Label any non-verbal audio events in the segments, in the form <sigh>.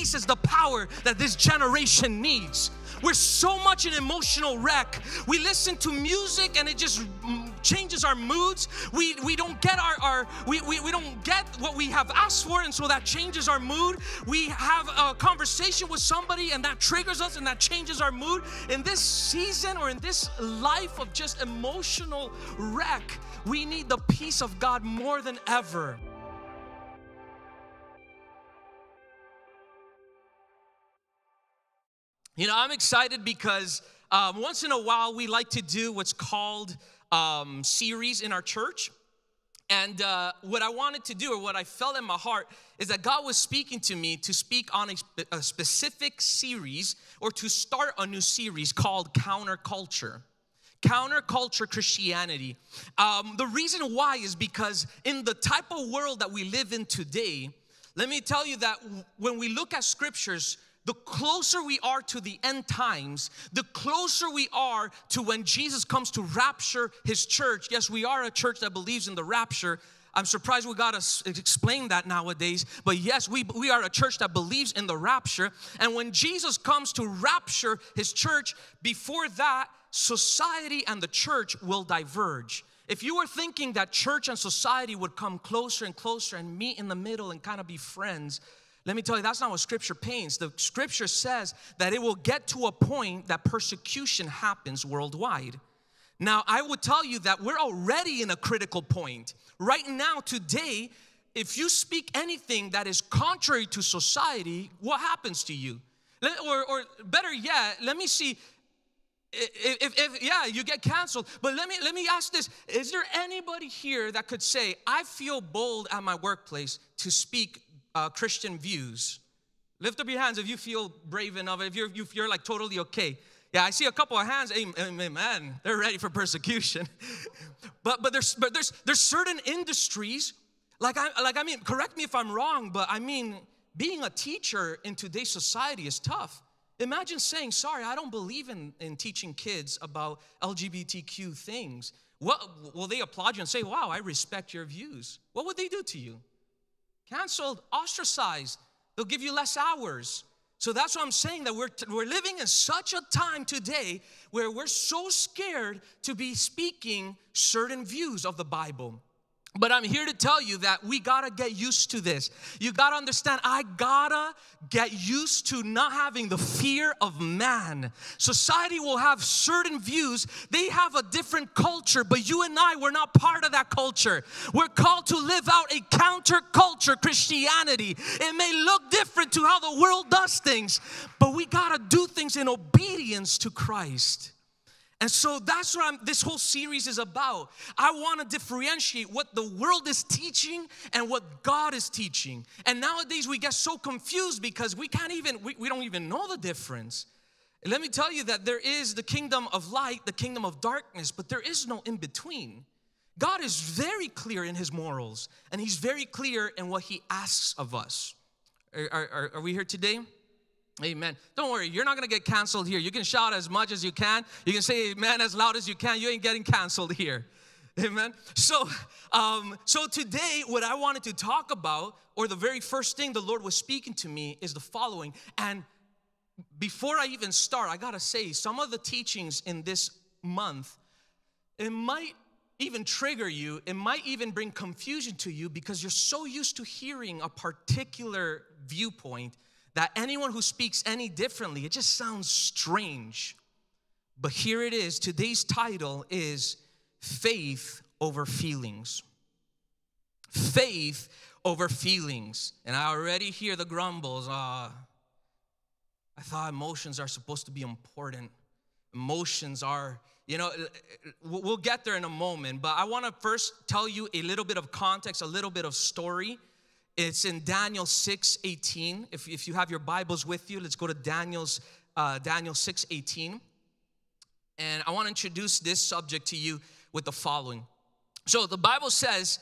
peace is the power that this generation needs. We're so much an emotional wreck. We listen to music and it just changes our moods. We we don't get our, our we, we, we don't get what we have asked for, and so that changes our mood. We have a conversation with somebody and that triggers us and that changes our mood. In this season or in this life of just emotional wreck, we need the peace of God more than ever. You know, I'm excited because um, once in a while we like to do what's called um, series in our church. And uh, what I wanted to do, or what I felt in my heart, is that God was speaking to me to speak on a, a specific series or to start a new series called Counterculture. Counterculture Christianity. Um, the reason why is because in the type of world that we live in today, let me tell you that when we look at scriptures, the closer we are to the end times, the closer we are to when Jesus comes to rapture his church. Yes, we are a church that believes in the rapture. I'm surprised we got to explain that nowadays. But yes, we, we are a church that believes in the rapture. And when Jesus comes to rapture his church, before that, society and the church will diverge. If you were thinking that church and society would come closer and closer and meet in the middle and kind of be friends, let me tell you, that's not what scripture paints. The scripture says that it will get to a point that persecution happens worldwide. Now, I would tell you that we're already in a critical point. Right now, today, if you speak anything that is contrary to society, what happens to you? Or, or better yet, let me see. If, if, if, yeah, you get canceled. But let me let me ask this: Is there anybody here that could say, "I feel bold at my workplace to speak uh, Christian views. Lift up your hands if you feel brave enough, if you're, if you're like totally okay. Yeah, I see a couple of hands. Amen. They're ready for persecution. <laughs> but but there's but there's there's certain industries, like I like I mean, correct me if I'm wrong, but I mean, being a teacher in today's society is tough. Imagine saying, sorry, I don't believe in, in teaching kids about LGBTQ things. What will they applaud you and say, wow, I respect your views? What would they do to you? Canceled, ostracized. They'll give you less hours. So that's what I'm saying that we're, we're living in such a time today where we're so scared to be speaking certain views of the Bible. But I'm here to tell you that we gotta get used to this. You gotta understand, I gotta get used to not having the fear of man. Society will have certain views, they have a different culture, but you and I, we're not part of that culture. We're called to live out a counterculture Christianity. It may look different to how the world does things, but we gotta do things in obedience to Christ. And so that's what I'm, this whole series is about. I want to differentiate what the world is teaching and what God is teaching. And nowadays we get so confused because we can't even, we, we don't even know the difference. Let me tell you that there is the kingdom of light, the kingdom of darkness, but there is no in between. God is very clear in his morals and he's very clear in what he asks of us. Are, are, are we here today? Amen. Don't worry, you're not gonna get canceled here. You can shout as much as you can. You can say amen as loud as you can. You ain't getting canceled here. <laughs> Amen. So, um, so today, what I wanted to talk about, or the very first thing the Lord was speaking to me, is the following. And before I even start, I gotta say, some of the teachings in this month, it might even trigger you, it might even bring confusion to you because you're so used to hearing a particular viewpoint that anyone who speaks any differently, it just sounds strange. But here it is. Today's title is Faith Over Feelings. Faith over feelings. And I already hear the grumbles. Uh, I thought emotions are supposed to be important. Emotions are, you know, we'll get there in a moment, but I want to first tell you a little bit of context, a little bit of story it's in Daniel 6 18. If, if you have your Bibles with you, let's go to Daniel's, uh, Daniel 6 18. And I want to introduce this subject to you with the following. So the Bible says,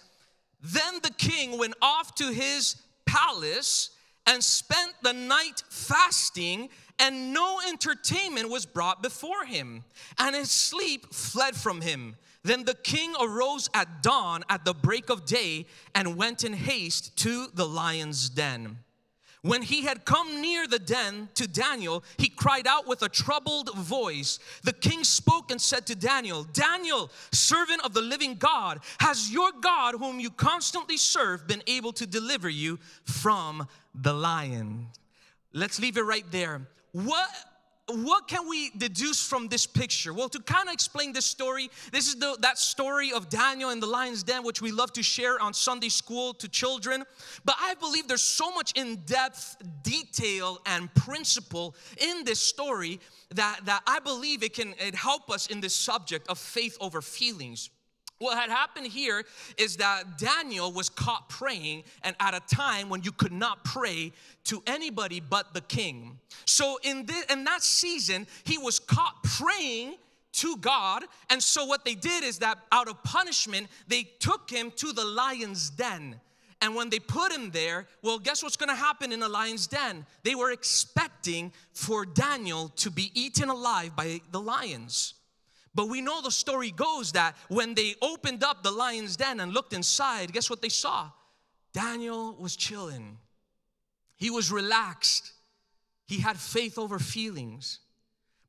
Then the king went off to his palace and spent the night fasting, and no entertainment was brought before him, and his sleep fled from him. Then the king arose at dawn at the break of day and went in haste to the lion's den. When he had come near the den to Daniel, he cried out with a troubled voice. The king spoke and said to Daniel, Daniel, servant of the living God, has your God, whom you constantly serve, been able to deliver you from the lion? Let's leave it right there. What what can we deduce from this picture? Well, to kind of explain this story, this is the, that story of Daniel in the lion's den, which we love to share on Sunday school to children. But I believe there's so much in depth, detail, and principle in this story that, that I believe it can it help us in this subject of faith over feelings. What had happened here is that Daniel was caught praying, and at a time when you could not pray to anybody but the king. So, in, this, in that season, he was caught praying to God. And so, what they did is that out of punishment, they took him to the lion's den. And when they put him there, well, guess what's gonna happen in a lion's den? They were expecting for Daniel to be eaten alive by the lions. But we know the story goes that when they opened up the lion's den and looked inside, guess what they saw? Daniel was chilling. He was relaxed. He had faith over feelings.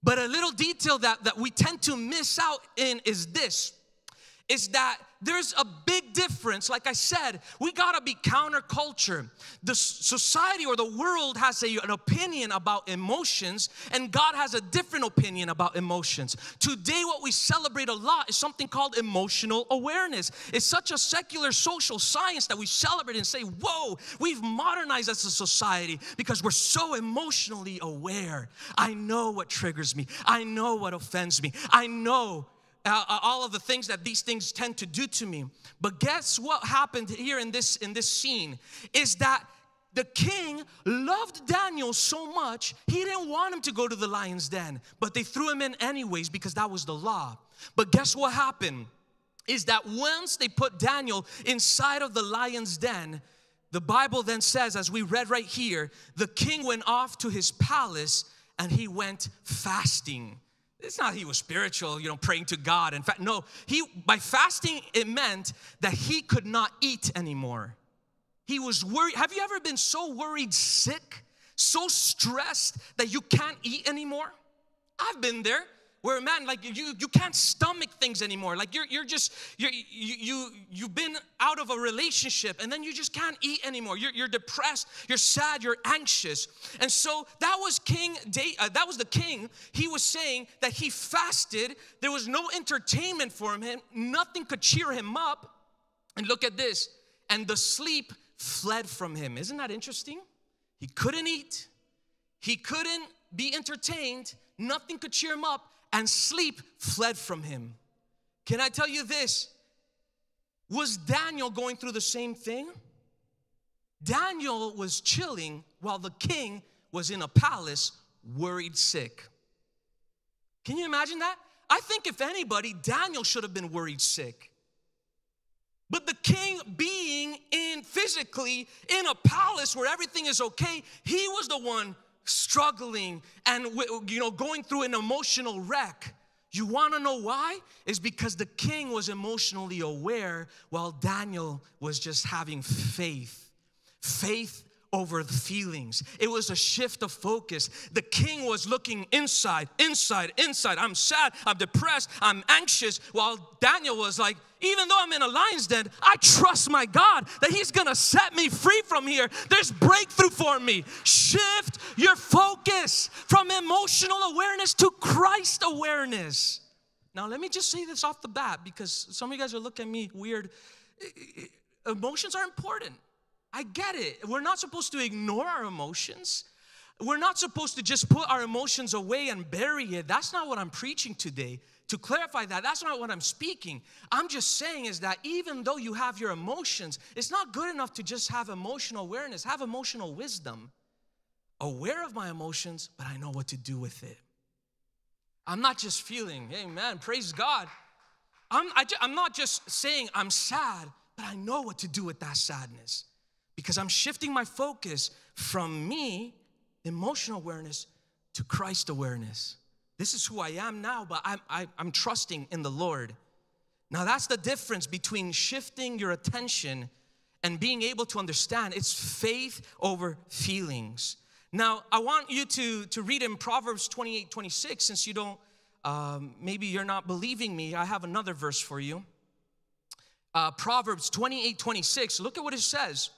But a little detail that, that we tend to miss out in is this is that there's a big difference. Like I said, we gotta be counterculture. The society or the world has a, an opinion about emotions, and God has a different opinion about emotions. Today, what we celebrate a lot is something called emotional awareness. It's such a secular social science that we celebrate and say, Whoa, we've modernized as a society because we're so emotionally aware. I know what triggers me, I know what offends me, I know uh, uh, all of the things that these things tend to do to me. But guess what happened here in this in this scene is that the king loved Daniel so much, he didn't want him to go to the lion's den, but they threw him in anyways because that was the law. But guess what happened? Is that once they put Daniel inside of the lion's den, the Bible then says, as we read right here, the king went off to his palace and he went fasting. It's not he was spiritual, you know, praying to God. In fact, no, he by fasting it meant that he could not eat anymore. He was worried. Have you ever been so worried sick, so stressed that you can't eat anymore? I've been there where a man like you you can't stomach things anymore. Like you're you're just you're, you you you've been out of a relationship and then you just can't eat anymore. You're, you're depressed you're sad you're anxious. And so that was king Day, uh, that was the king. He was saying that he fasted. There was no entertainment for him. Nothing could cheer him up. And look at this. And the sleep fled from him. Isn't that interesting? He couldn't eat. He couldn't be entertained. Nothing could cheer him up and sleep fled from him. Can I tell you this? Was Daniel going through the same thing? Daniel was chilling while the king was in a palace, worried sick. Can you imagine that? I think if anybody, Daniel should have been worried sick. But the king being in physically in a palace where everything is okay, he was the one struggling and you know going through an emotional wreck. You want to know why? Is because the king was emotionally aware while Daniel was just having faith. Faith over the feelings. It was a shift of focus. The king was looking inside, inside, inside. I'm sad, I'm depressed, I'm anxious, while Daniel was like, even though I'm in a lion's den, I trust my God that He's gonna set me free from here. There's breakthrough for me. Shift your focus from emotional awareness to Christ awareness. Now, let me just say this off the bat because some of you guys are looking at me weird. Emotions are important. I get it. We're not supposed to ignore our emotions. We're not supposed to just put our emotions away and bury it. That's not what I'm preaching today. To clarify that, that's not what I'm speaking. I'm just saying is that even though you have your emotions, it's not good enough to just have emotional awareness, have emotional wisdom. Aware of my emotions, but I know what to do with it. I'm not just feeling, amen, praise God. I'm, I, am not just saying I'm sad, but I know what to do with that sadness because I'm shifting my focus from me, emotional awareness, to Christ awareness. This is who I am now, but I'm, I, am i am trusting in the Lord. Now, that's the difference between shifting your attention and being able to understand. It's faith over feelings. Now, I want you to, to read in Proverbs 28 26, since you don't, um, maybe you're not believing me, I have another verse for you. Uh, Proverbs 28 26, look at what it says.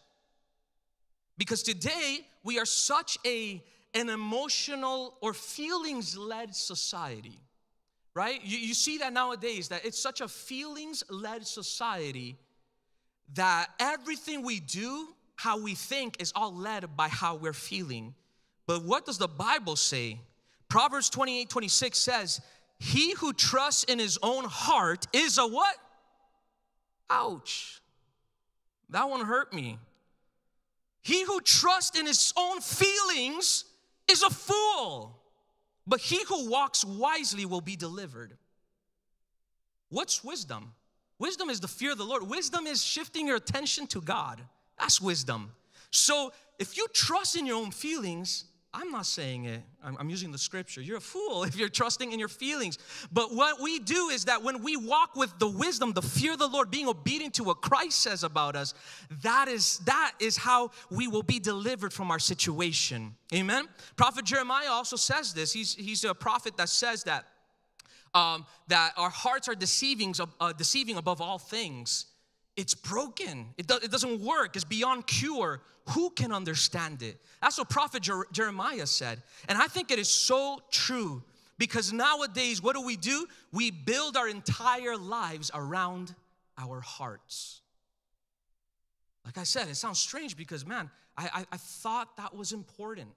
Because today we are such a an emotional or feelings led society, right? You, you see that nowadays, that it's such a feelings led society that everything we do, how we think, is all led by how we're feeling. But what does the Bible say? Proverbs 28 26 says, He who trusts in his own heart is a what? Ouch. That one hurt me. He who trusts in his own feelings is a fool, but he who walks wisely will be delivered. What's wisdom? Wisdom is the fear of the Lord. Wisdom is shifting your attention to God. That's wisdom. So if you trust in your own feelings, I'm not saying it, I'm, I'm, using the scripture. You're a fool <laughs> if you're trusting in your feelings. But what we do is that when we walk with the wisdom, the fear of the Lord, being obedient to what Christ says about us, that is that is how we will be delivered from our situation. Amen. Prophet Jeremiah also says this. He's he's a prophet that says that um, that our hearts are deceiving, uh, deceiving above all things. It's broken. It, do, it doesn't work. It's beyond cure. Who can understand it? That's what Prophet Jer- Jeremiah said. And I think it is so true because nowadays, what do we do? We build our entire lives around our hearts. Like I said, it sounds strange because, man, I, I, I thought that was important.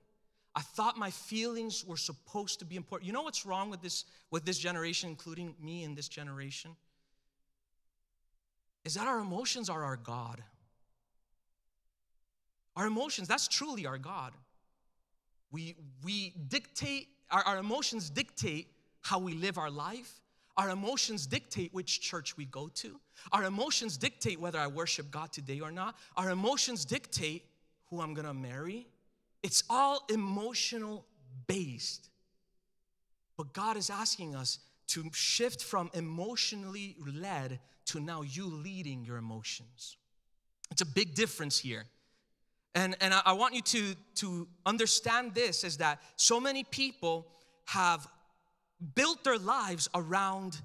I thought my feelings were supposed to be important. You know what's wrong with this, with this generation, including me in this generation? Is that our emotions are our God. Our emotions, that's truly our God. We, we dictate, our, our emotions dictate how we live our life. Our emotions dictate which church we go to. Our emotions dictate whether I worship God today or not. Our emotions dictate who I'm gonna marry. It's all emotional based. But God is asking us to shift from emotionally led to now you leading your emotions. It's a big difference here. And, and I, I want you to, to understand this is that so many people have built their lives around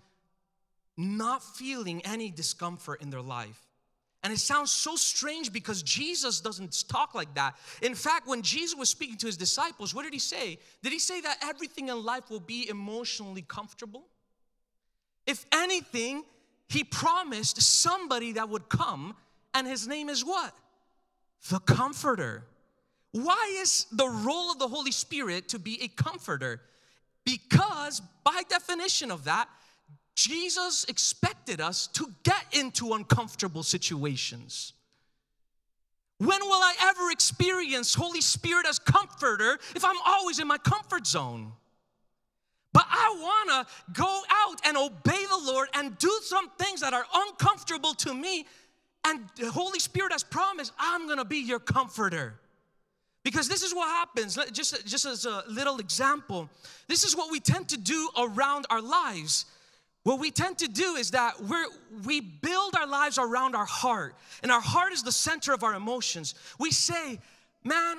not feeling any discomfort in their life. And it sounds so strange because Jesus doesn't talk like that. In fact, when Jesus was speaking to his disciples, what did he say? Did he say that everything in life will be emotionally comfortable? If anything, he promised somebody that would come, and his name is what? The Comforter. Why is the role of the Holy Spirit to be a comforter? Because, by definition of that, Jesus expected us to get into uncomfortable situations. When will I ever experience Holy Spirit as comforter if I'm always in my comfort zone? But I wanna go out and obey the Lord and do some things that are uncomfortable to me. And the Holy Spirit has promised, I'm gonna be your comforter. Because this is what happens, just, just as a little example, this is what we tend to do around our lives. What we tend to do is that we we build our lives around our heart, and our heart is the center of our emotions. We say, Man,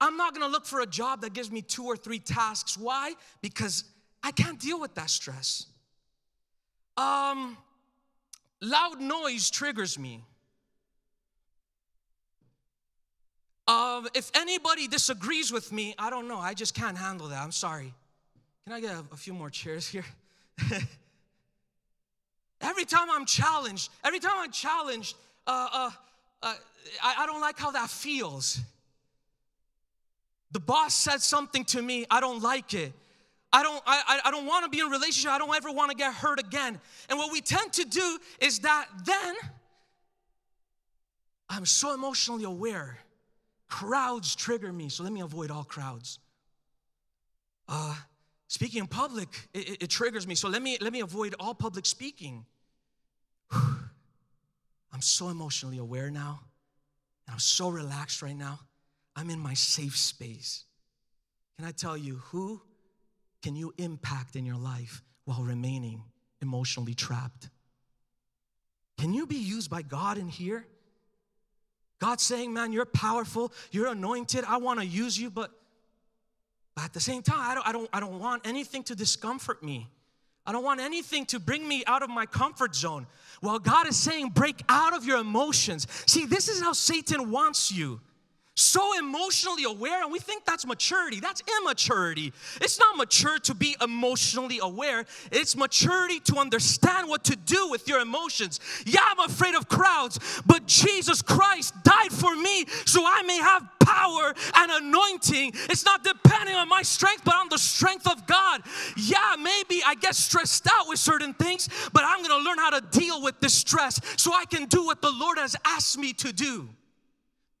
I'm not gonna look for a job that gives me two or three tasks. Why? Because I can't deal with that stress. Um, loud noise triggers me. Um, if anybody disagrees with me, I don't know. I just can't handle that. I'm sorry. Can I get a, a few more chairs here? <laughs> every time I'm challenged, every time I'm challenged, uh, uh, uh, I, I don't like how that feels. The boss said something to me, I don't like it. I don't, I, I don't want to be in a relationship. I don't ever want to get hurt again. And what we tend to do is that then I'm so emotionally aware. Crowds trigger me, so let me avoid all crowds. Uh, speaking in public, it, it, it triggers me, so let me let me avoid all public speaking. <sighs> I'm so emotionally aware now, and I'm so relaxed right now. I'm in my safe space. Can I tell you who can you impact in your life while remaining emotionally trapped? Can you be used by God in here? God's saying, man, you're powerful, you're anointed, I want to use you, but, but at the same time, I don't, I, don't, I don't want anything to discomfort me. I don't want anything to bring me out of my comfort zone. Well, God is saying, break out of your emotions. See, this is how Satan wants you so emotionally aware, and we think that's maturity. That's immaturity. It's not mature to be emotionally aware, it's maturity to understand what to do with your emotions. Yeah, I'm afraid of crowds, but Jesus Christ died for me so I may have power and anointing. It's not depending on my strength, but on the strength of God. Yeah, maybe I get stressed out with certain things, but I'm gonna learn how to deal with this stress so I can do what the Lord has asked me to do.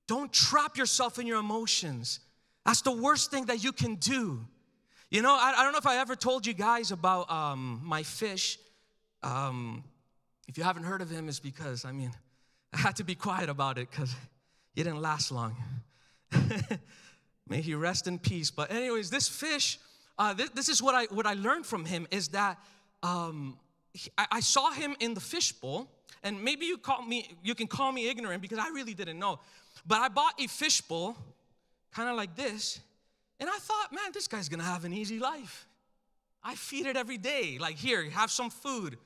Don't trap yourself in your emotions. That's the worst thing that you can do. You know, I, I don't know if I ever told you guys about um, my fish. Um, if you haven't heard of him, it's because, I mean, <laughs> I had to be quiet about it because he didn't last long. <laughs> May he rest in peace. But, anyways, this fish, uh, this, this, is what I, what I learned from him is that um, he, I, I saw him in the fishbowl, and maybe you call me, you can call me ignorant because I really didn't know. But I bought a fishbowl, kind of like this, and I thought, man, this guy's gonna have an easy life. I feed it every day. Like, here, have some food.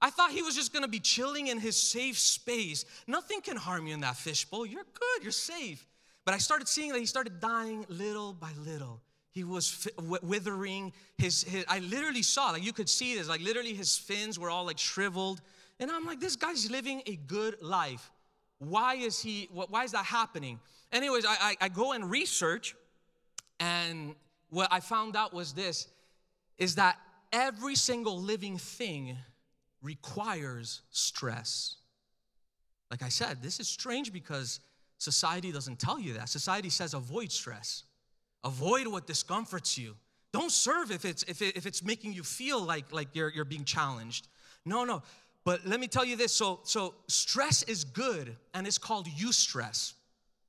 I thought he was just gonna be chilling in his safe space. Nothing can harm you in that fishbowl. You're good, you're safe. But I started seeing that he started dying little by little. He was withering. His, his, I literally saw, like, you could see this, like, literally his fins were all like shriveled. And I'm like, this guy's living a good life. Why is he, why is that happening? Anyways, I, I, I go and research, and what I found out was this is that every single living thing requires stress. Like I said, this is strange because society doesn't tell you that. Society says avoid stress, avoid what discomforts you. Don't serve if it's if, it, if it's making you feel like like you're you're being challenged. No, no. But let me tell you this so, so stress is good and it's called eustress.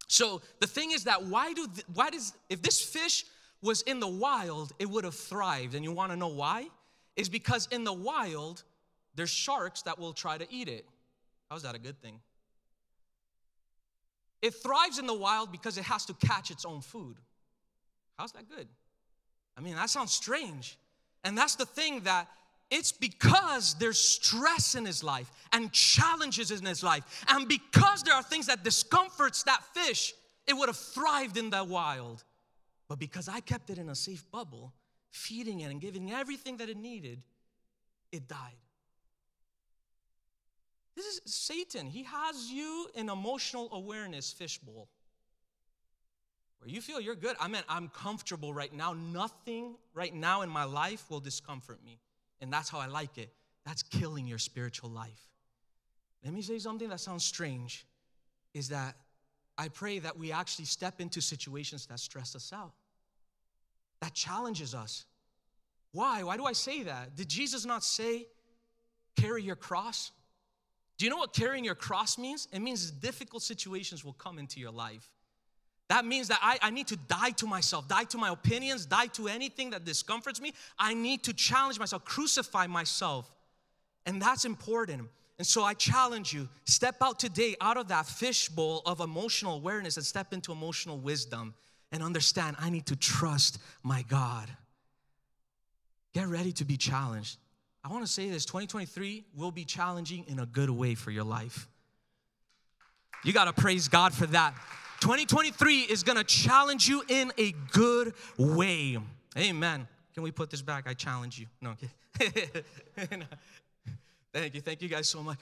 So the thing is that why do why does if this fish was in the wild, it would have thrived. And you want to know why? Is because in the wild, there's sharks that will try to eat it. How's that a good thing? It thrives in the wild because it has to catch its own food. How's that good? I mean, that sounds strange. And that's the thing that it's because there's stress in his life and challenges in his life. And because there are things that discomforts that fish, it would have thrived in the wild. But because I kept it in a safe bubble, feeding it and giving everything that it needed, it died. This is Satan. He has you in emotional awareness fishbowl. Where you feel you're good. I mean, I'm comfortable right now. Nothing right now in my life will discomfort me and that's how I like it. That's killing your spiritual life. Let me say something that sounds strange is that I pray that we actually step into situations that stress us out, that challenges us. Why? Why do I say that? Did Jesus not say, carry your cross? Do you know what carrying your cross means? It means difficult situations will come into your life. That means that I, I need to die to myself, die to my opinions, die to anything that discomforts me. I need to challenge myself, crucify myself. And that's important. And so I challenge you step out today out of that fishbowl of emotional awareness and step into emotional wisdom and understand I need to trust my God. Get ready to be challenged. I want to say this 2023 will be challenging in a good way for your life. You got to praise God for that. 2023 is gonna challenge you in a good way. Amen. Can we put this back? I challenge you. <laughs> No. thank you. Thank you guys so much.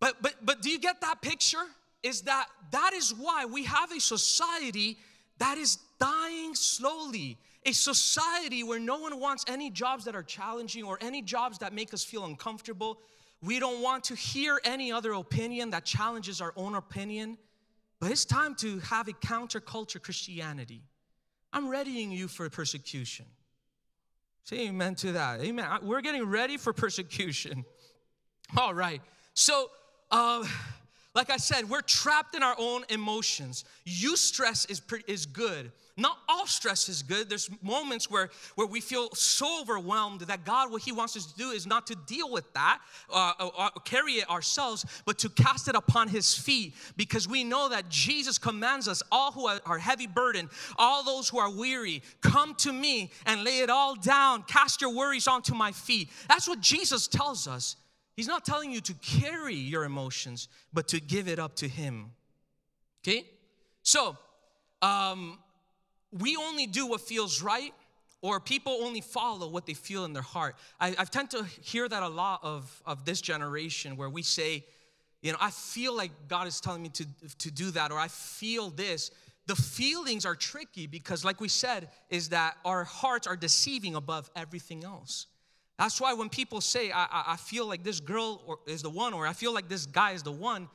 But but but do you get that picture? Is that that is why we have a society that is dying slowly. A society where no one wants any jobs that are challenging or any jobs that make us feel uncomfortable. We don't want to hear any other opinion that challenges our own opinion. But it's time to have a counterculture Christianity. I'm readying you for persecution. Say amen to that. Amen. We're getting ready for persecution. <laughs> All right. So, uh, like I said, we're trapped in our own emotions. Eustress is, is good. Not all stress is good. There's moments where, where we feel so overwhelmed that God, what He wants us to do is not to deal with that, uh, or, or carry it ourselves, but to cast it upon His feet because we know that Jesus commands us, all who are heavy burdened, all those who are weary, come to me and lay it all down. Cast your worries onto my feet. That's what Jesus tells us. He's not telling you to carry your emotions, but to give it up to Him. Okay? So, um, we only do what feels right, or people only follow what they feel in their heart. I, tend to hear that a lot of, of this generation where we say, you know, I feel like God is telling me to, to do that, or I feel this. The feelings are tricky because, like we said, is that our hearts are deceiving above everything else. That's why when people say, I, I, I feel like this girl is the one, or I feel like this guy is the one,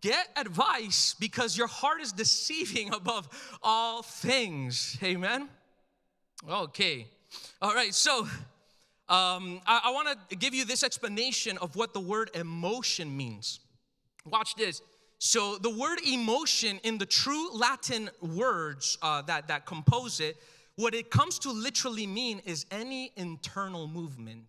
get advice because your heart is deceiving <laughs> above all things. Amen? Okay. All right, so um, I, I want to give you this explanation of what the word emotion means. Watch this. So, the word emotion in the true Latin words uh, that, that compose it, what it comes to literally mean is any internal movement.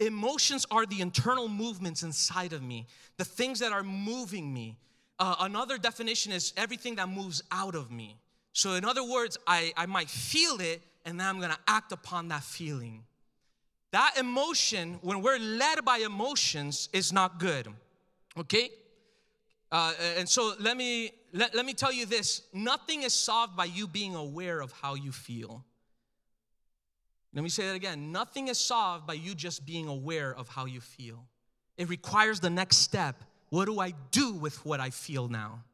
Emotions are the internal movements inside of me, the things that are moving me. Uh, another definition is everything that moves out of me. So, in other words, I, I might feel it and then I'm gonna act upon that feeling. That emotion, when we're led by emotions, is not good. Okay? Uh, and so let me let, let me tell you this nothing is solved by you being aware of how you feel. Let me say that again. Nothing is solved by you just being aware of how you feel. It requires the next step. What do I do with what I feel now?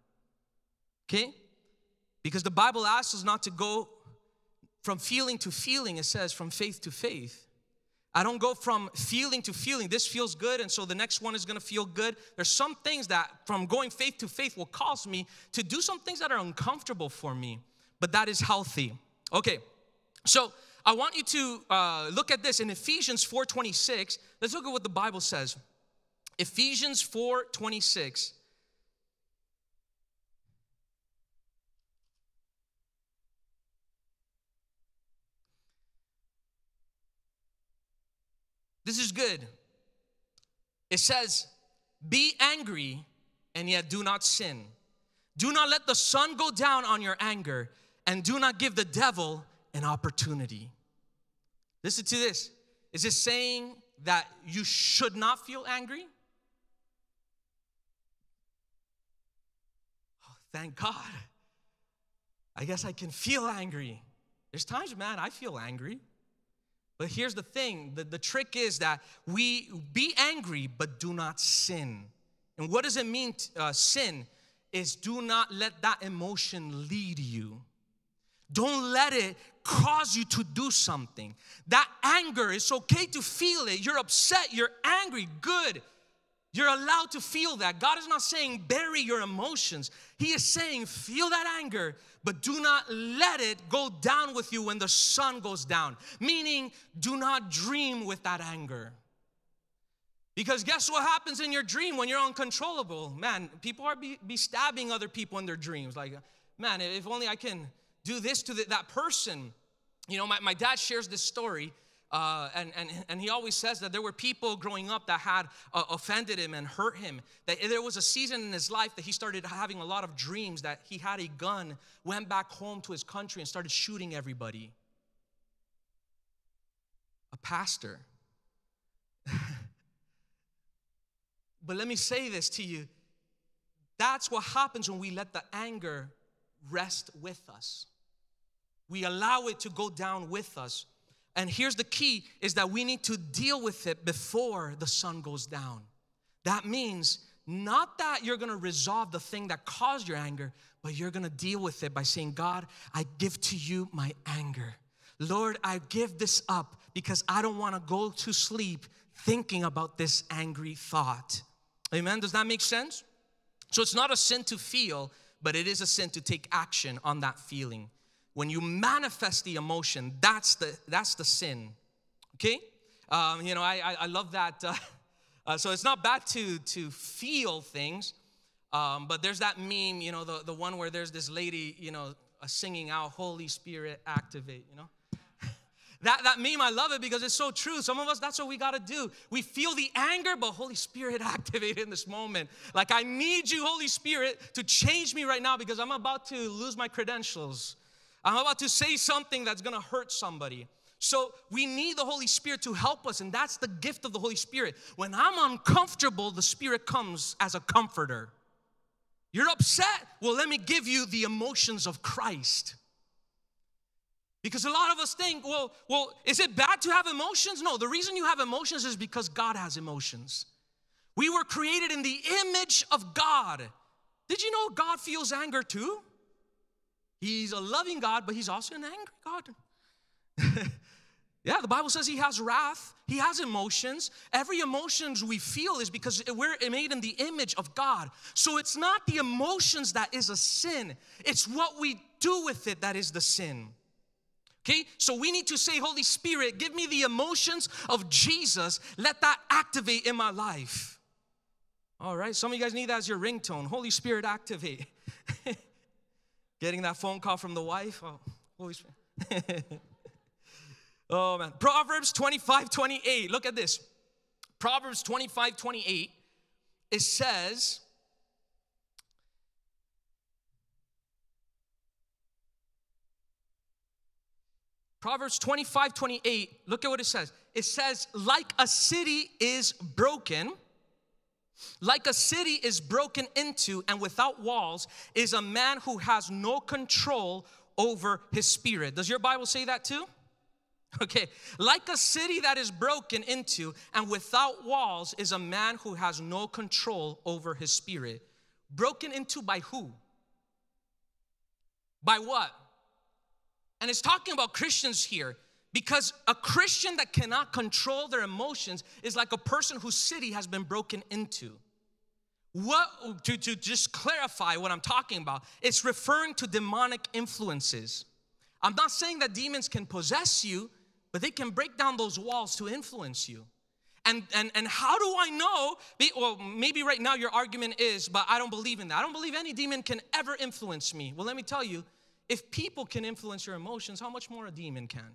Okay? Because the Bible asks us not to go from feeling to feeling, it says from faith to faith. I don't go from feeling to feeling. This feels good, and so the next one is gonna feel good. There's some things that from going faith to faith will cause me to do some things that are uncomfortable for me, but that is healthy. Okay, so I want you to uh, look at this in Ephesians 4:26. Let's look at what the Bible says. Ephesians 4:26. This is good. It says, Be angry and yet do not sin. Do not let the sun go down on your anger, and do not give the devil an opportunity. Listen to this. Is this saying that you should not feel angry? Oh, thank God. I guess I can feel angry. There's times, man, I feel angry. But here's the thing the, the trick is that we be angry, but do not sin. And what does it mean, uh, sin? Is do not let that emotion lead you. Don't let it cause you to do something. That anger, it's okay to feel it. You're upset, you're angry, good. You're allowed to feel that. God is not saying bury your emotions. He is saying feel that anger, but do not let it go down with you when the sun goes down. Meaning, do not dream with that anger. Because guess what happens in your dream when you're uncontrollable? Man, people are be, be stabbing other people in their dreams. Like, man, if only I can do this to the, that person. You know, my, my dad shares this story. Uh, and, and, and he always says that there were people growing up that had uh, offended him and hurt him. That there was a season in his life that he started having a lot of dreams that he had a gun, went back home to his country, and started shooting everybody. A pastor. <laughs> but let me say this to you that's what happens when we let the anger rest with us. We allow it to go down with us. And here's the key is that we need to deal with it before the sun goes down. That means not that you're gonna resolve the thing that caused your anger, but you're gonna deal with it by saying, God, I give to you my anger. Lord, I give this up because I don't wanna go to sleep thinking about this angry thought. Amen? Does that make sense? So it's not a sin to feel, but it is a sin to take action on that feeling when you manifest the emotion, that's the that's the sin. Okay, um, you know I I, I love that. Uh, <laughs> uh, so it's not bad to to feel things, um, but there's that meme, you know, the the one where there's this lady, you know, uh, singing out, Holy Spirit, activate, you know? <laughs> That, that meme, I love it because it's so true. Some of us, that's what we got to do. We feel the anger, but Holy Spirit <laughs> activate in this moment. Like, I need you, Holy Spirit, to change me right now because I'm about to lose my credentials. I'm about to say something that's to hurt somebody. So we need the Holy Spirit to help us, and that's the gift of the Holy Spirit. When I'm uncomfortable, the Spirit comes as a comforter. You're upset? Well, let me give you the emotions of Christ. Because a lot of us think, well, well, is it bad to have emotions? No, the reason you have emotions is because God has emotions. We were created in the image of God. Did you know God feels anger too? He's a loving God, but he's also an angry God. <laughs> Yeah, the Bible says he has wrath, he has emotions. Every emotions we feel is because we're made in the image of God. So it's not the emotions that is a sin, it's what we do with it that is the sin. Okay, so we need to say, Holy Spirit, give me the emotions of Jesus. Let that activate in my life. All right, some of you guys need that as your ringtone. Holy Spirit, activate. <laughs> Getting that phone call from the wife. Oh, Holy Spirit. <laughs> Oh man. Proverbs 25, 28. Look at this. Proverbs 25, 28. It says, Proverbs 25, 28, look at what it says. It says, like a city is broken, like a city is broken into and without walls, is a man who has no control over his spirit. Does your Bible say that too? <laughs> Okay, like a city that is broken into and without walls is a man who has no control over his spirit. Broken into by who? By what? And it's talking about Christians here because a Christian that cannot control their emotions is like a person whose city has been broken into. What to, to just clarify what I'm talking about, it's referring to demonic influences. I'm not saying that demons can possess you, but they can break down those walls to influence you. And, and, and how do I know? Well, maybe right now your argument is, but I don't believe in that. I don't believe any demon can ever influence me. Well, let me tell you, if people can influence your emotions, how much more a demon can?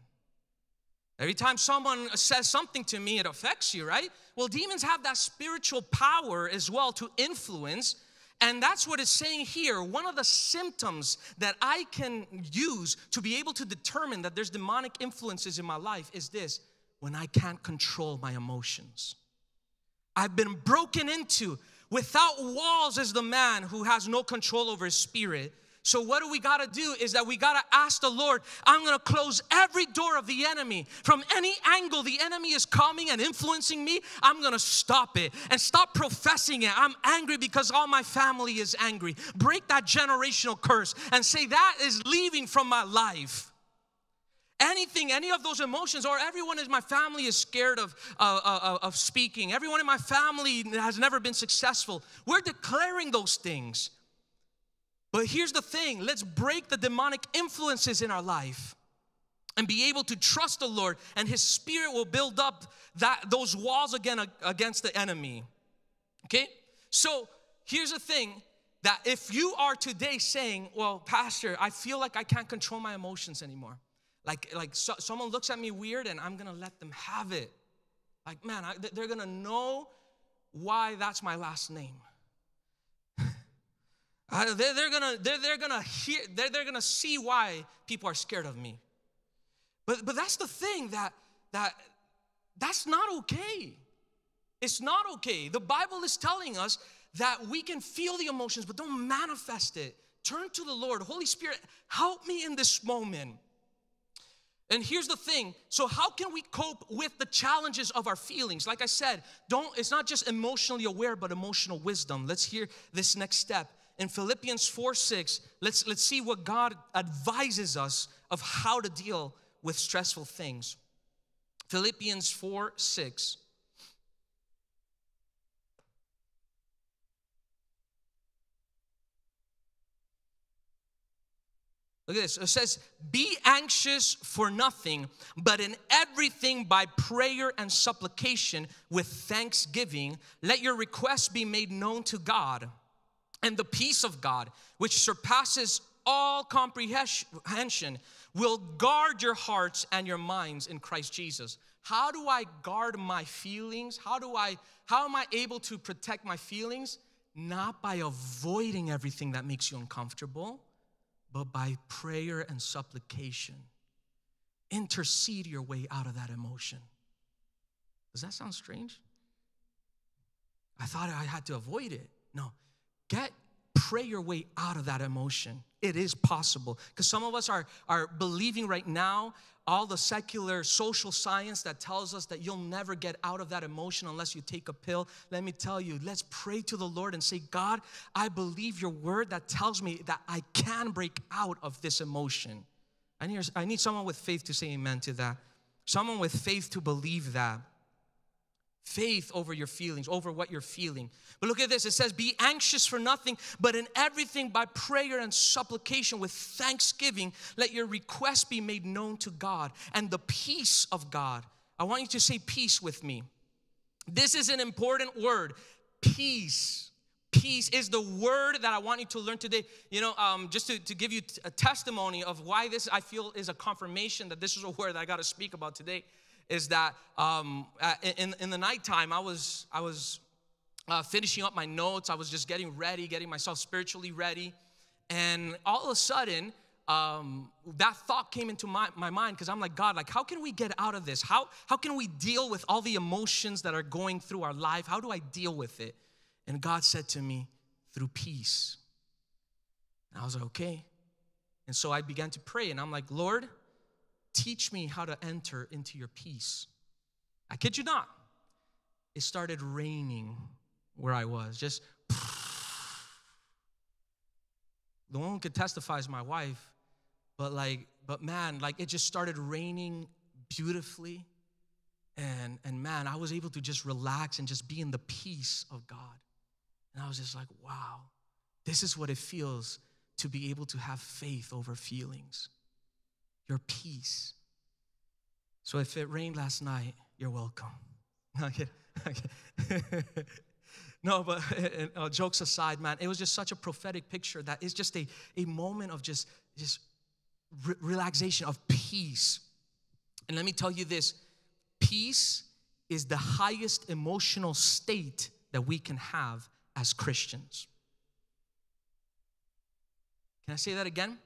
Every time someone says something to me, it affects you, right? Well, demons have that spiritual power as well to influence and that's what it's saying here. One of the symptoms that I can use to be able to determine that there's demonic influences in my life is this when I can't control my emotions. I've been broken into. Without walls is the man who has no control over his spirit so, what do we got to do is that we got to ask the Lord, I'm going to close every door of the enemy. From any angle the enemy is coming and influencing me, I'm going to stop it and stop professing it. I'm angry because all my family is angry. Break that generational curse and say, That is leaving from my life anything any of those emotions or everyone in my family is scared of, uh, uh, of speaking everyone in my family has never been successful we're declaring those things but here's the thing let's break the demonic influences in our life and be able to trust the Lord, and His Spirit will build up that, those walls again against the enemy. Okay? So here's the thing that if you are today saying, Well, Pastor, I feel like I can't control my emotions anymore. Like, like so, someone looks at me weird and I'm gonna let them have it. Like, man, I, they're gonna know why that's my last name. They're, they're, gonna, they're, they're gonna hear, they're, they're gonna see why people are scared of me. But, but that's the thing that, that that's not okay. It's not okay. The Bible is telling us that we can feel the emotions, but don't manifest it. Turn to the Lord. Holy Spirit, help me in this moment. And here's the thing so, how can we cope with the challenges of our feelings? Like I said, don't, it's not just emotionally aware, but emotional wisdom. Let's hear this next step in Philippians 4 6, let's, let's see what God advises us of how to deal with stressful things. Philippians 4 6. Look at this. It says, Be anxious for nothing, but in everything by prayer and supplication with thanksgiving, let your requests be made known to God and the peace of God, which surpasses all comprehension, will guard your hearts and your minds in Christ Jesus. How do I guard my feelings? How do I how am I able to protect my feelings? Not by avoiding everything that makes you uncomfortable, but by prayer and supplication. Intercede your way out of that emotion. Does that sound strange? I thought I had to avoid it. No, get pray your way out of that emotion. It is possible. Because some of us are, are believing right now all the secular social science that tells us that you'll never get out of that emotion unless you take a pill. Let me tell you, let's pray to the Lord and say, God, I believe your word that tells me that I can break out of this emotion. I need, I need someone with faith to say amen to that. Someone with faith to believe that faith over your feelings, over what you're feeling. But look at this it says, Be anxious for nothing, but in everything by prayer and supplication with thanksgiving, let your requests be made known to God. And the peace of God, I want you to say peace with me. This is an important word peace. Peace is the word that I want you to learn today. You know, um, just to, to give you a testimony of why this I feel is a confirmation that this is a word that I got to speak about today is that um, in, in the nighttime, I was, I was uh, finishing up my notes. I was just getting ready, getting myself spiritually ready. And all of a sudden, um, that thought came into my, my mind because I'm like, God, like, how can we get out of this? How, how can we deal with all the emotions that are going through our life? How do I deal with it? And God said to me, through peace. And I was like, okay. And so I began to pray, and I'm like, Lord, Teach me how to enter into your peace. I kid you not. It started raining where I was. Just <laughs> the one who could testify is my wife, but like, but man, like it just started raining beautifully. And and man, I was able to just relax and just be in the peace of God. And I was just like, wow, this is what it feels to be able to have faith over feelings your peace. So if it rained last night, you're welcome. <laughs> <laughs> no, but <laughs> uh, jokes aside, man, it was just such a prophetic picture that it's just a, a moment of just, just re- relaxation, of peace. And let me tell you this peace is the highest emotional state that we can have as Christians. Can I say that again?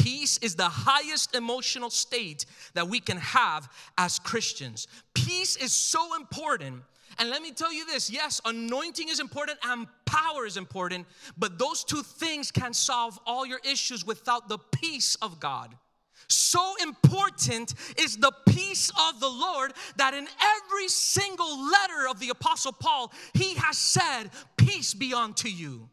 Peace is the highest emotional state that we can have as Christians. Peace is so important. And let me tell you this yes, anointing is important and power is important, but those two things can solve all your issues without the peace of God. So important is the peace of the Lord that in every single letter of the Apostle Paul, he has said, Peace be unto you.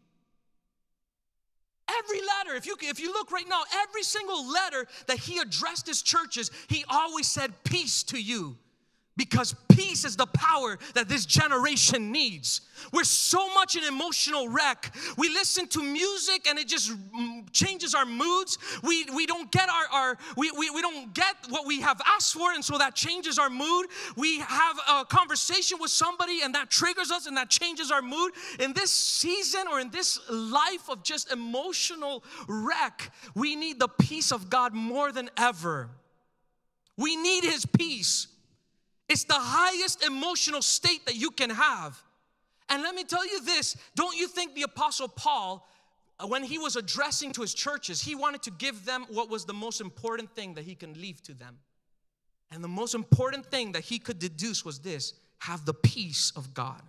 Every letter, if you, if you look right now, every single letter that he addressed his churches, he always said, Peace to you because peace is the power that this generation needs. We're so much an emotional wreck. We listen to music and it just mm, changes our moods. We, we don't get our, our we, we, we don't get what we have asked for, and so that changes our mood. We have a conversation with somebody and that triggers us and that changes our mood. In this season or in this life of just emotional wreck, we need the peace of God more than ever. We need his peace. It's the highest emotional state that you can have. And let me tell you this don't you think the Apostle Paul, uh, when he was addressing to his churches, he wanted to give them what was the most important thing that he can leave to them? And the most important thing that he could deduce was this have the peace of God.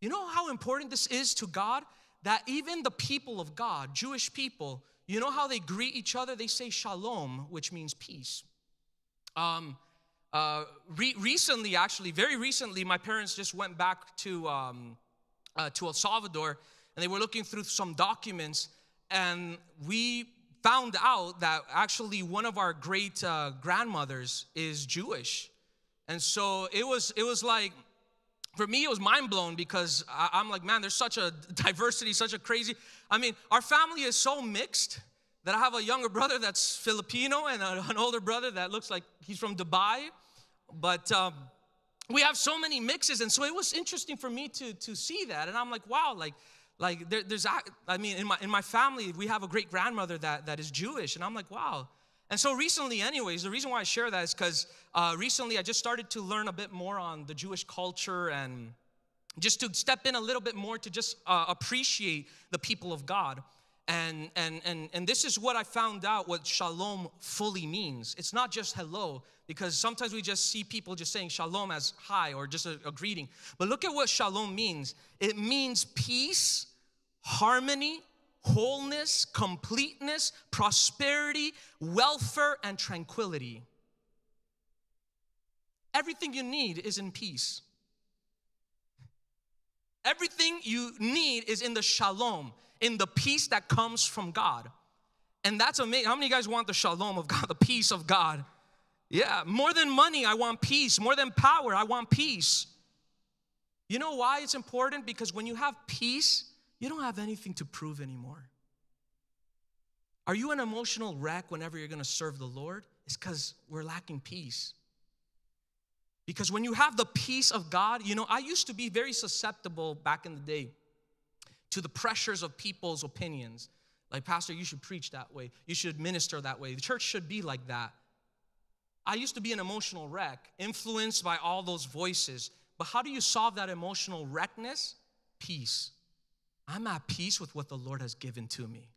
You know how important this is to God? That even the people of God, Jewish people, you know how they greet each other? They say shalom, which means peace. Um, uh, re- recently, actually, very recently, my parents just went back to, um, uh, to El Salvador and they were looking through some documents and we found out that actually one of our great uh, grandmothers is Jewish. And so it was, it was like, for me, it was mind blown because I'm like, man, there's such a <laughs> diversity, such a crazy. I mean, our family is so mixed that I have a younger brother that's Filipino and an older brother that looks like he's from Dubai. But um, we have so many mixes, and so it was interesting for me to, to see that. And I'm like, wow, like, Like there, there's, I mean, in my in my family, we have a great grandmother that that is Jewish, and I'm like, wow. And so recently, anyways, the reason why I share that is because uh, recently I just started to learn a bit more on the Jewish culture and just to step in a little bit more to just uh, appreciate the people of God. And, and, and, and this is what I found out what shalom fully means. It's not just hello, because sometimes we just see people just saying shalom as hi or just a, a greeting. But look at what shalom means it means peace, harmony, wholeness, completeness, prosperity, welfare, and tranquility. Everything you need is in peace. Everything you need is in the shalom in the peace that comes from God. And that's amazing. How many of you guys want the shalom of God, <laughs> the peace of God? Yeah, more than money, I want peace. More than power, I want peace. You know why it's important? Because when you have peace, you don't have anything to prove anymore. Are you an emotional wreck whenever you're gonna serve the Lord? It's because we're lacking peace. Because when you have the peace of God, you know, I used to be very susceptible back in the day to the pressures of people's opinions. Like, Pastor, you should preach that way. You should minister that way. The church should be like that. I used to be an emotional wreck, influenced by all those voices. But how do you solve that emotional wreckness? Peace. I'm at peace with what the Lord has given to me.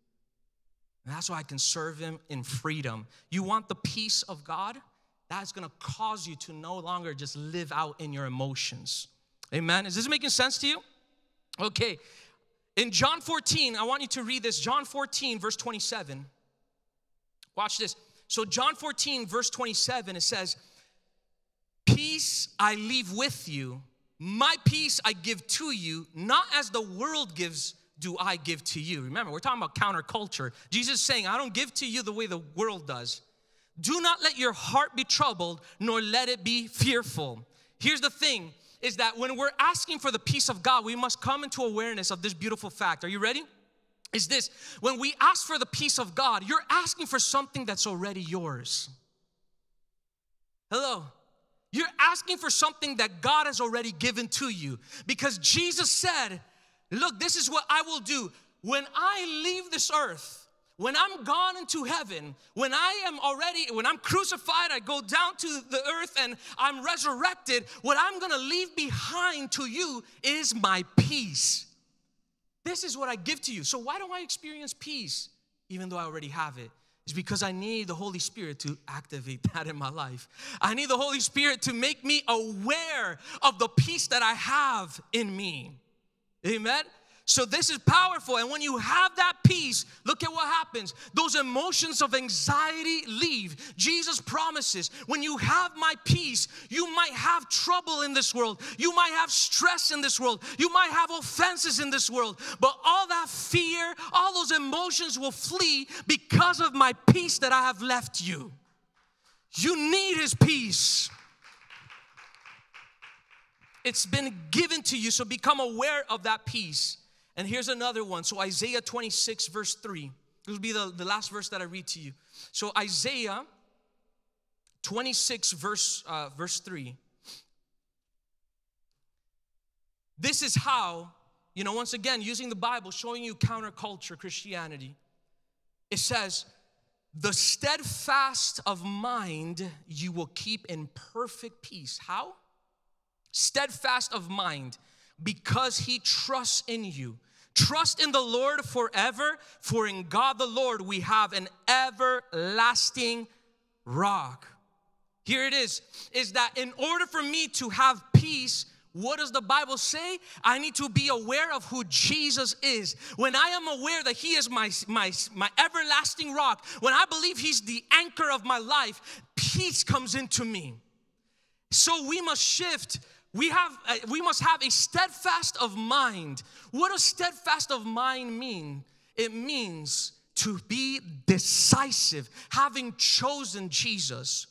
And that's why I can serve Him in freedom. You want the peace of God? That's gonna cause you to no longer just live out in your emotions. Amen. Is this making sense to you? Okay, in John 14, I want you to read this. John 14, verse 27. Watch this. So, John 14, verse 27, it says, Peace I leave with you, my peace I give to you, not as the world gives, do I give to you. Remember, we're talking about counterculture. Jesus is saying, I don't give to you the way the world does. Do not let your heart be troubled, nor let it be fearful. Here's the thing is that when we're asking for the peace of God, we must come into awareness of this beautiful fact. Are you ready? Is this when we ask for the peace of God, you're asking for something that's already yours. Hello. You're asking for something that God has already given to you because Jesus said, Look, this is what I will do. When I leave this earth, when I'm gone into heaven, when I am already, when I'm crucified, I go down to the earth and I'm resurrected, what I'm gonna leave behind to you is my peace. This is what I give to you. So, why don't I experience peace even though I already have it? It's because I need the Holy Spirit to activate <laughs> that in my life. I need the Holy Spirit to make me aware of the peace that I have in me. Amen. So this is powerful. And when you have that peace, look at what happens. Those emotions of anxiety leave. Jesus promises when you have my peace, you might have trouble in this world. You might have stress in this world. You might have offenses in this world. But all that fear, all those emotions will flee because of my peace that I have left you. You need his peace. It's been given to you, so become aware of that peace. And here's another one. So, Isaiah 26, verse 3. This will be the, the last verse that I read to you. So, Isaiah 26, verse, uh, verse 3. This is how, you know, once again, using the Bible, showing you counterculture Christianity. It says, the steadfast of mind you will keep in perfect peace. How? Steadfast of mind because he trusts in you. Trust in the Lord forever, for in God the Lord we have an everlasting rock. Here it is is that in order for me to have peace, what does the Bible say? I need to be aware of who Jesus is. When I am aware that He is my, my, my everlasting rock, when I believe He's the anchor of my life, peace comes into me. So we must shift we have we must have a steadfast of mind what does steadfast of mind mean it means to be decisive having chosen jesus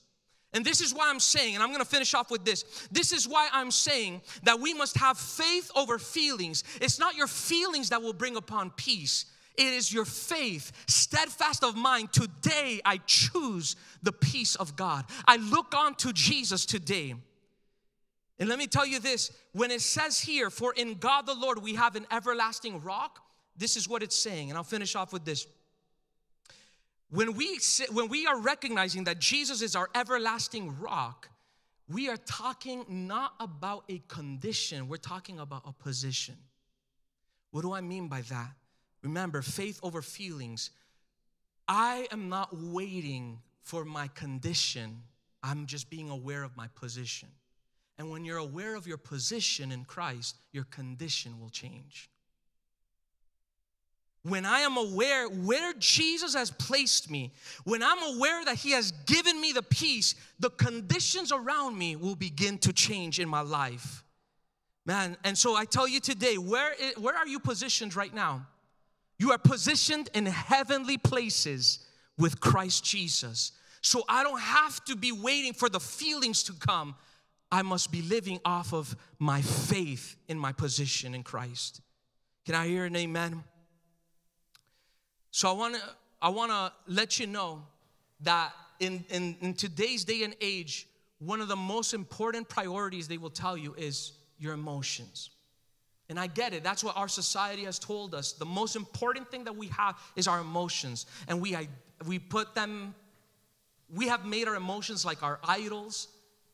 and this is why I'm saying, and I'm gonna finish off with this. This is why I'm saying that we must have faith over feelings. It's not your feelings that will bring upon peace, it is your faith, steadfast of mind. Today, I choose the peace of God. I look on to Jesus today. And let me tell you this when it says here, for in God the Lord we have an everlasting rock, this is what it's saying. And I'll finish off with this. When we, when we are recognizing that Jesus is our everlasting rock, we are talking not about a condition, we're talking about a position. What do I mean by that? Remember, faith over feelings. I am not waiting for my condition, I'm just being aware of my position. And when you're aware of your position in Christ, your condition will change. When I am aware where Jesus has placed me, when I'm aware that He has given me the peace, the conditions around me will begin to change in my life. Man, and so I tell you today, where, is, where are you positioned right now? You are positioned in heavenly places with Christ Jesus. So I don't have to be waiting for the feelings to come. I must be living off of my faith in my position in Christ. Can I hear an amen? So I wanna, I wanna let you know that in, in, in today's day and age, one of the most important priorities they will tell you is your emotions. And I get it. That's what our society has told us. The most important thing that we have is our emotions. And we, I, we put them, we have made our emotions like our idols.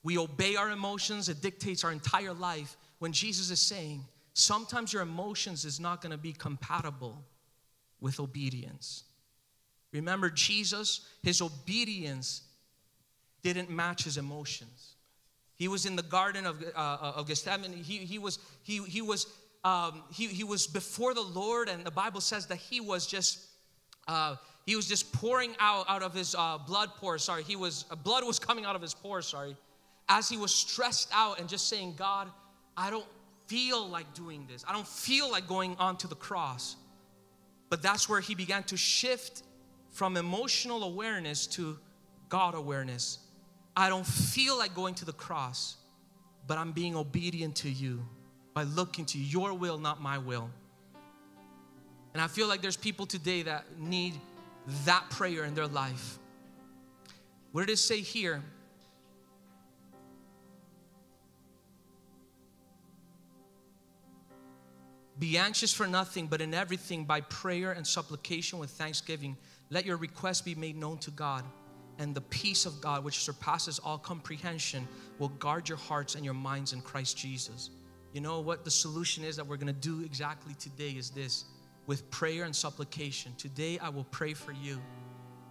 We obey our emotions, it dictates our entire life. When Jesus is saying, sometimes your emotions is not going to be compatible with obedience. Remember, Jesus, his obedience didn't match his emotions. He was in the Garden of, uh, of Gethsemane. He, he was, he, he, was, um, he, he was before the Lord, and the Bible says that he was just. Uh, he was just pouring out out of his uh, blood pores. Sorry, he was uh, blood was coming out of his pores. Sorry, as he was stressed out and just saying, God, I don't feel like doing this. I don't feel like going onto the cross. But that's where he began to shift from emotional awareness to God awareness. I don't feel like going to the cross, but I'm being obedient to you by looking to your will, not my will. And I feel like there's people today that need that prayer in their life. What did it say here? Be anxious for nothing, but in everything by prayer and supplication with thanksgiving, let your requests be made known to God. And the peace of God, which surpasses all comprehension, will guard your hearts and your minds in Christ Jesus. You know what the solution is that we're gonna do exactly today is this with prayer and supplication. Today I will pray for you,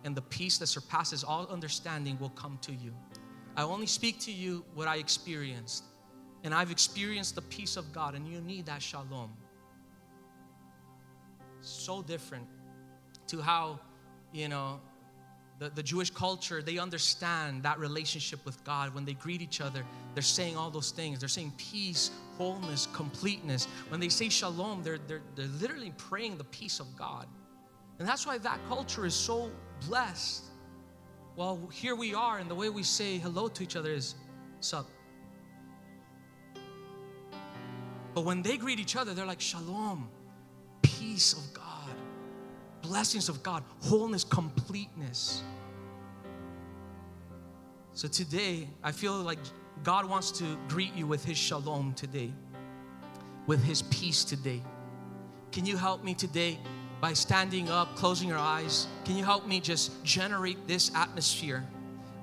and the peace that surpasses all understanding will come to you. I only speak to you what I experienced, and I've experienced the peace of God, and you need that shalom so different to how, you know, the, the Jewish culture, they understand that relationship with God. When they greet each other, they're saying all those things. They're saying peace, wholeness, completeness. When they say shalom, they're, they're, they're literally praying the peace of God. And that's why that culture is so blessed. Well, here we are, and the way we say hello to each other is, sup. But when they greet each other, they're like, shalom peace of God, blessings of God, wholeness, completeness. So today, I feel like God wants to greet you with His shalom today, with His peace today. Can you help me today by standing up, closing your eyes? Can you help me just generate this atmosphere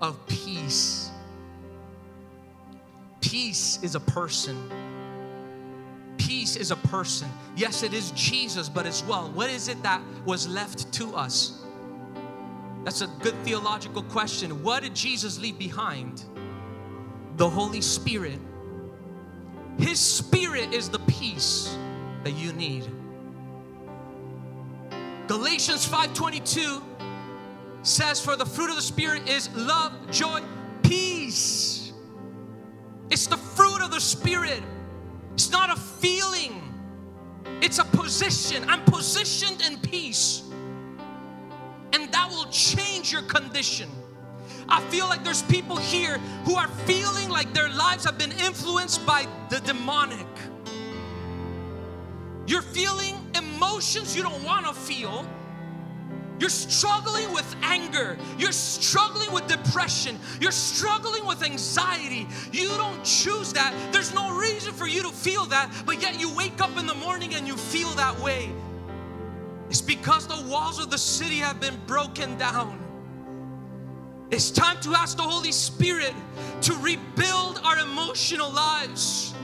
of peace? Peace is a person peace is a person. Yes, it is Jesus, but as well, what is it that was left to us? That's a good theological question. What did Jesus leave behind? The Holy Spirit. His Spirit is the peace that you need. Galatians 5:22 says for the fruit of the spirit is love, joy, peace. It's the fruit of the spirit. It's not a feeling, it's a position. I'm positioned in peace. And that will change your condition. I feel like there's people here who are feeling like their lives have been influenced by the demonic. You're feeling emotions you don't want to feel. You're struggling with anger. You're struggling with depression you're struggling with anxiety, you don't choose that. There's no reason for you to feel that, but yet you wake up in the morning and you feel that way. It's because the walls of the city have been broken down. It's time to ask the Holy Spirit to rebuild our emotional lives.